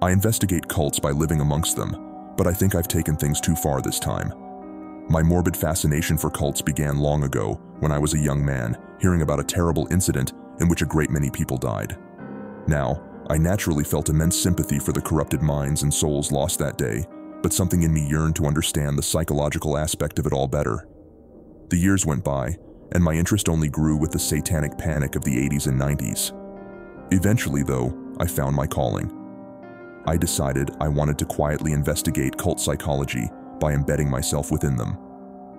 I investigate cults by living amongst them, but I think I've taken things too far this time. My morbid fascination for cults began long ago when I was a young man, hearing about a terrible incident in which a great many people died. Now, I naturally felt immense sympathy for the corrupted minds and souls lost that day, but something in me yearned to understand the psychological aspect of it all better. The years went by, and my interest only grew with the satanic panic of the 80s and 90s. Eventually, though, I found my calling. I decided I wanted to quietly investigate cult psychology by embedding myself within them.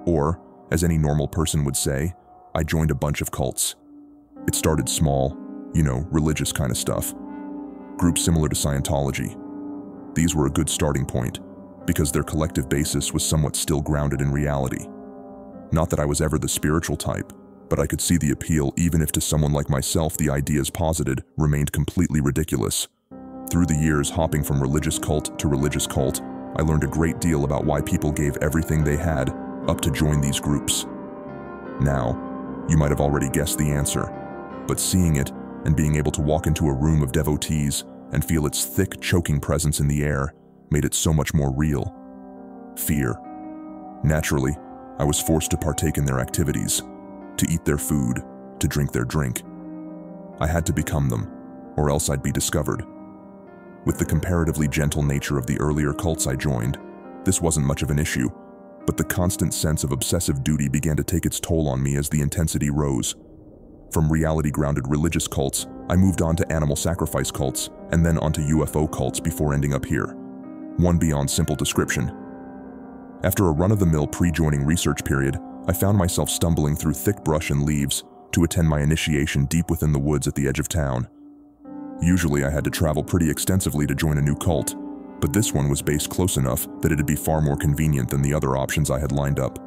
Or, as any normal person would say, I joined a bunch of cults. It started small, you know, religious kind of stuff. Groups similar to Scientology. These were a good starting point, because their collective basis was somewhat still grounded in reality. Not that I was ever the spiritual type, but I could see the appeal even if to someone like myself the ideas posited remained completely ridiculous. Through the years hopping from religious cult to religious cult, I learned a great deal about why people gave everything they had up to join these groups. Now, you might have already guessed the answer, but seeing it and being able to walk into a room of devotees and feel its thick, choking presence in the air made it so much more real. Fear. Naturally, I was forced to partake in their activities, to eat their food, to drink their drink. I had to become them, or else I'd be discovered. With the comparatively gentle nature of the earlier cults I joined, this wasn't much of an issue, but the constant sense of obsessive duty began to take its toll on me as the intensity rose. From reality-grounded religious cults, I moved on to animal sacrifice cults, and then onto UFO cults before ending up here. One beyond simple description, after a run-of-the-mill pre-joining research period, I found myself stumbling through thick brush and leaves to attend my initiation deep within the woods at the edge of town. Usually I had to travel pretty extensively to join a new cult, but this one was based close enough that it'd be far more convenient than the other options I had lined up.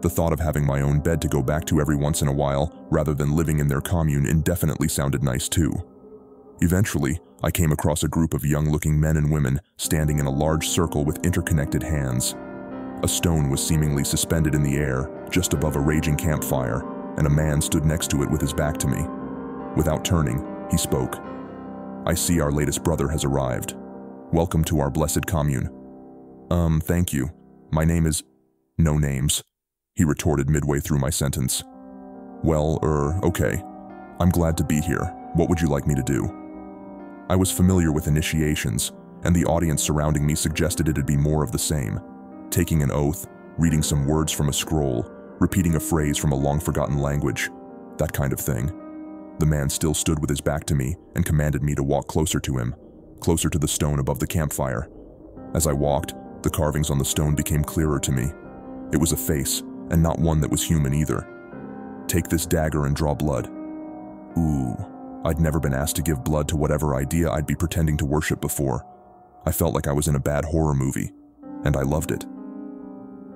The thought of having my own bed to go back to every once in a while, rather than living in their commune indefinitely sounded nice too. Eventually, I came across a group of young-looking men and women standing in a large circle with interconnected hands. A stone was seemingly suspended in the air, just above a raging campfire, and a man stood next to it with his back to me. Without turning, he spoke. I see our latest brother has arrived. Welcome to our blessed commune. Um, thank you. My name is... No names, he retorted midway through my sentence. Well, er, okay. I'm glad to be here. What would you like me to do? I was familiar with initiations, and the audience surrounding me suggested it'd be more of the same taking an oath, reading some words from a scroll, repeating a phrase from a long-forgotten language, that kind of thing. The man still stood with his back to me and commanded me to walk closer to him, closer to the stone above the campfire. As I walked, the carvings on the stone became clearer to me. It was a face, and not one that was human either. Take this dagger and draw blood. Ooh, I'd never been asked to give blood to whatever idea I'd be pretending to worship before. I felt like I was in a bad horror movie, and I loved it.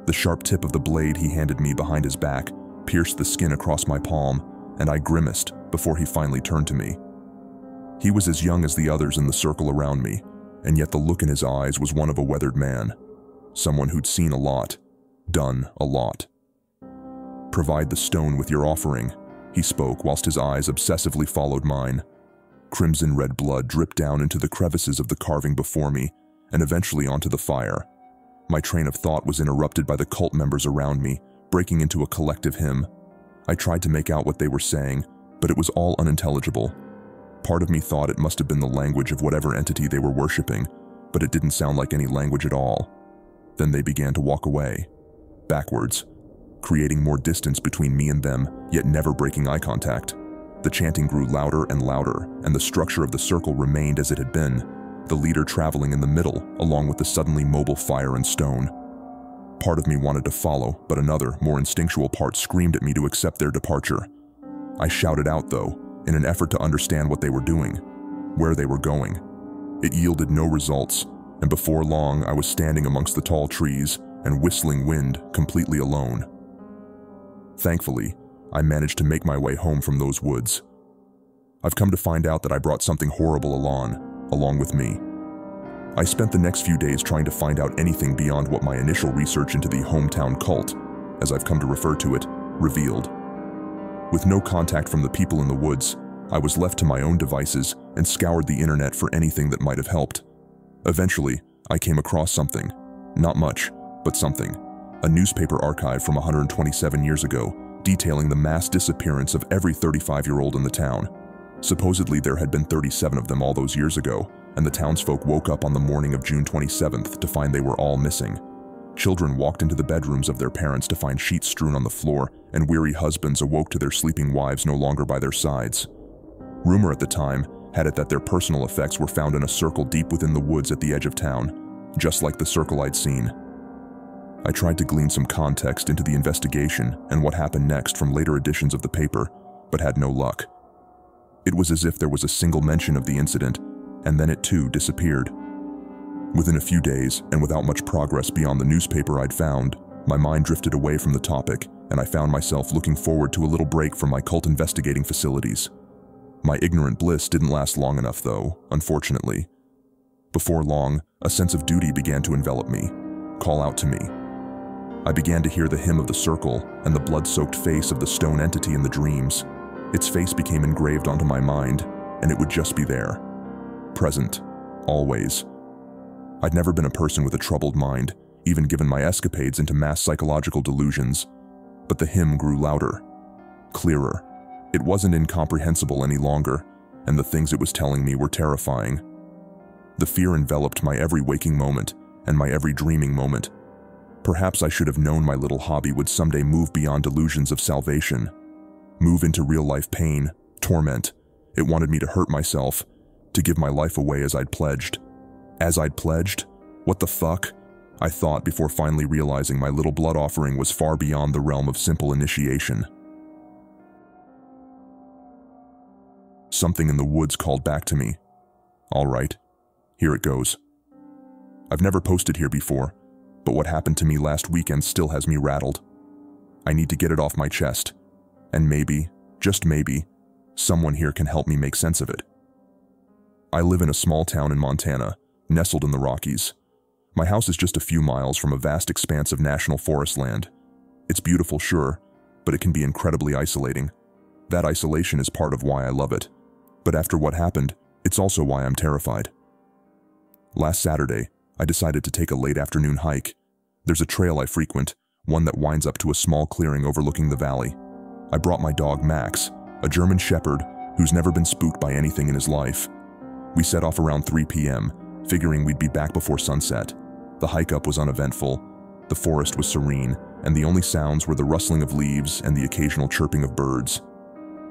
The sharp tip of the blade he handed me behind his back pierced the skin across my palm, and I grimaced before he finally turned to me. He was as young as the others in the circle around me, and yet the look in his eyes was one of a weathered man, someone who'd seen a lot, done a lot. Provide the stone with your offering, he spoke whilst his eyes obsessively followed mine. Crimson red blood dripped down into the crevices of the carving before me and eventually onto the fire. My train of thought was interrupted by the cult members around me, breaking into a collective hymn. I tried to make out what they were saying, but it was all unintelligible. Part of me thought it must have been the language of whatever entity they were worshipping, but it didn't sound like any language at all. Then they began to walk away, backwards, creating more distance between me and them, yet never breaking eye contact. The chanting grew louder and louder, and the structure of the circle remained as it had been, the leader traveling in the middle, along with the suddenly mobile fire and stone. Part of me wanted to follow, but another, more instinctual part screamed at me to accept their departure. I shouted out, though, in an effort to understand what they were doing, where they were going. It yielded no results, and before long I was standing amongst the tall trees and whistling wind completely alone. Thankfully, I managed to make my way home from those woods. I've come to find out that I brought something horrible along, along with me. I spent the next few days trying to find out anything beyond what my initial research into the hometown cult, as I've come to refer to it, revealed. With no contact from the people in the woods, I was left to my own devices and scoured the internet for anything that might have helped, Eventually, I came across something. Not much, but something. A newspaper archive from 127 years ago, detailing the mass disappearance of every 35-year-old in the town. Supposedly there had been 37 of them all those years ago, and the townsfolk woke up on the morning of June 27th to find they were all missing. Children walked into the bedrooms of their parents to find sheets strewn on the floor, and weary husbands awoke to their sleeping wives no longer by their sides. Rumor at the time had it that their personal effects were found in a circle deep within the woods at the edge of town, just like the circle I'd seen. I tried to glean some context into the investigation and what happened next from later editions of the paper, but had no luck. It was as if there was a single mention of the incident, and then it too disappeared. Within a few days, and without much progress beyond the newspaper I'd found, my mind drifted away from the topic, and I found myself looking forward to a little break from my cult investigating facilities. My ignorant bliss didn't last long enough, though, unfortunately. Before long, a sense of duty began to envelop me, call out to me. I began to hear the hymn of the circle and the blood-soaked face of the stone entity in the dreams. Its face became engraved onto my mind, and it would just be there. Present. Always. I'd never been a person with a troubled mind, even given my escapades into mass psychological delusions. But the hymn grew louder, clearer, it wasn't incomprehensible any longer, and the things it was telling me were terrifying. The fear enveloped my every waking moment and my every dreaming moment. Perhaps I should have known my little hobby would someday move beyond delusions of salvation, move into real-life pain, torment. It wanted me to hurt myself, to give my life away as I'd pledged. As I'd pledged? What the fuck? I thought before finally realizing my little blood offering was far beyond the realm of simple initiation. Something in the woods called back to me. All right, here it goes. I've never posted here before, but what happened to me last weekend still has me rattled. I need to get it off my chest, and maybe, just maybe, someone here can help me make sense of it. I live in a small town in Montana, nestled in the Rockies. My house is just a few miles from a vast expanse of national forest land. It's beautiful, sure, but it can be incredibly isolating. That isolation is part of why I love it. But after what happened, it's also why I'm terrified. Last Saturday, I decided to take a late afternoon hike. There's a trail I frequent, one that winds up to a small clearing overlooking the valley. I brought my dog Max, a German shepherd who's never been spooked by anything in his life. We set off around 3 p.m., figuring we'd be back before sunset. The hike up was uneventful, the forest was serene, and the only sounds were the rustling of leaves and the occasional chirping of birds.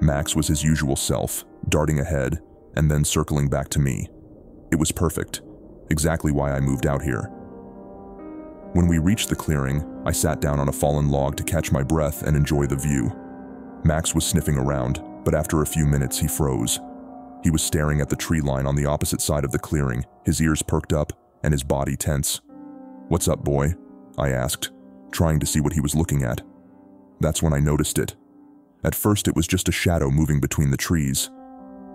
Max was his usual self, darting ahead and then circling back to me. It was perfect, exactly why I moved out here. When we reached the clearing, I sat down on a fallen log to catch my breath and enjoy the view. Max was sniffing around, but after a few minutes he froze. He was staring at the tree line on the opposite side of the clearing, his ears perked up and his body tense. What's up, boy? I asked, trying to see what he was looking at. That's when I noticed it. At first it was just a shadow moving between the trees.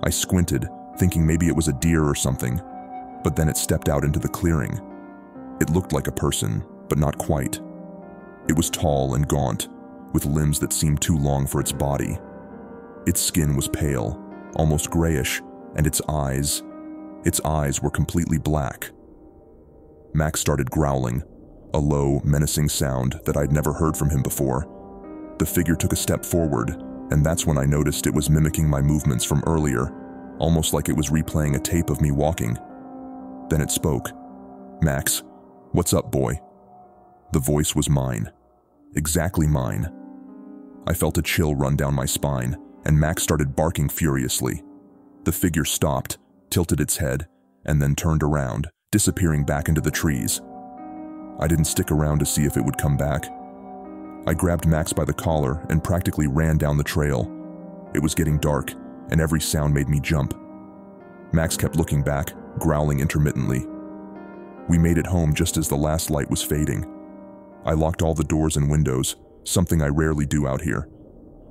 I squinted, thinking maybe it was a deer or something, but then it stepped out into the clearing. It looked like a person, but not quite. It was tall and gaunt, with limbs that seemed too long for its body. Its skin was pale, almost grayish, and its eyes, its eyes were completely black. Max started growling, a low, menacing sound that I'd never heard from him before. The figure took a step forward, and that's when I noticed it was mimicking my movements from earlier, almost like it was replaying a tape of me walking. Then it spoke. Max, what's up, boy? The voice was mine. Exactly mine. I felt a chill run down my spine, and Max started barking furiously. The figure stopped, tilted its head, and then turned around, disappearing back into the trees. I didn't stick around to see if it would come back. I grabbed Max by the collar and practically ran down the trail. It was getting dark, and every sound made me jump. Max kept looking back, growling intermittently. We made it home just as the last light was fading. I locked all the doors and windows, something I rarely do out here.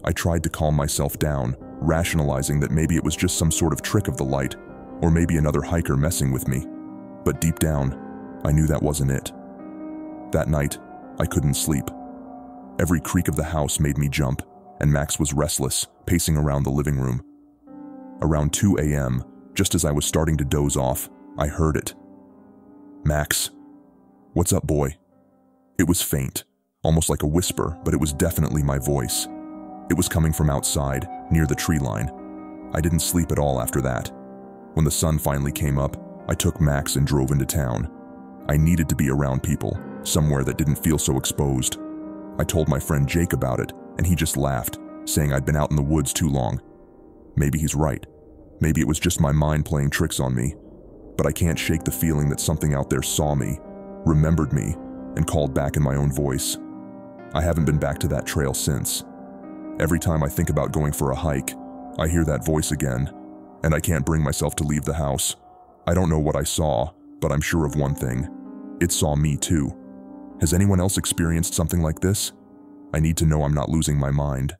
I tried to calm myself down, rationalizing that maybe it was just some sort of trick of the light, or maybe another hiker messing with me. But deep down, I knew that wasn't it. That night, I couldn't sleep. Every creak of the house made me jump, and Max was restless, pacing around the living room. Around 2 a.m., just as I was starting to doze off, I heard it. Max. What's up, boy? It was faint, almost like a whisper, but it was definitely my voice. It was coming from outside, near the tree line. I didn't sleep at all after that. When the sun finally came up, I took Max and drove into town. I needed to be around people, somewhere that didn't feel so exposed. I told my friend Jake about it, and he just laughed, saying I'd been out in the woods too long. Maybe he's right. Maybe it was just my mind playing tricks on me. But I can't shake the feeling that something out there saw me, remembered me, and called back in my own voice. I haven't been back to that trail since. Every time I think about going for a hike, I hear that voice again, and I can't bring myself to leave the house. I don't know what I saw, but I'm sure of one thing. It saw me too. Has anyone else experienced something like this? I need to know I'm not losing my mind.